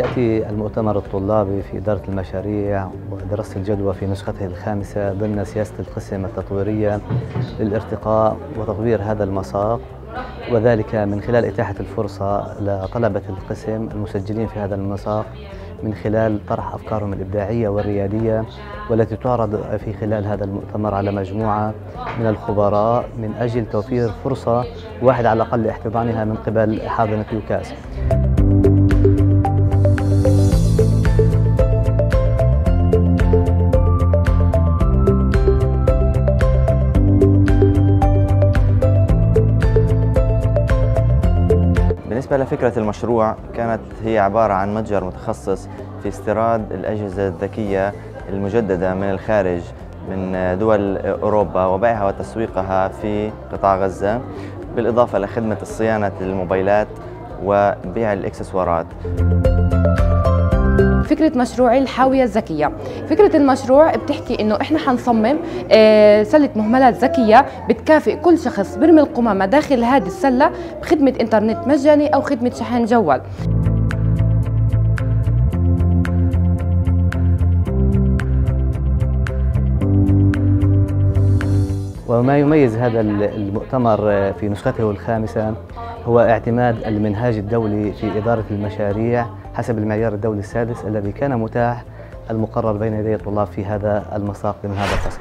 المؤتمر الطلابي في إدارة المشاريع ودراسة الجدوى في نسخته الخامسة ضمن سياسة القسم التطويرية للارتقاء وتطوير هذا المساق وذلك من خلال إتاحة الفرصة لطلبة القسم المسجلين في هذا المساق من خلال طرح أفكارهم الإبداعية والريادية والتي تعرض في خلال هذا المؤتمر على مجموعة من الخبراء من أجل توفير فرصة واحد على الأقل لاحتضانها من قبل حاضنة يوكاس. بالنسبة لفكرة المشروع كانت هي عبارة عن متجر متخصص في استيراد الأجهزة الذكية المجددة من الخارج من دول أوروبا وبيعها وتسويقها في قطاع غزة بالإضافة لخدمة الصيانة الموبايلات وبيع الإكسسوارات. فكرة مشروعي الحاوية الذكية. فكرة المشروع بتحكي إنه إحنا حنصمم آه، سلة مهملات ذكية بتكافئ كل شخص برمي القمامة داخل هذه السلة بخدمة إنترنت مجاني أو خدمة شحن جوال. وما يميز هذا المؤتمر في نسخته الخامسة هو اعتماد المنهاج الدولي في إدارة المشاريع حسب المعيار الدولي السادس الذي كان متاح المقرر بين يدي الطلاب في هذا المساق من هذا القسم.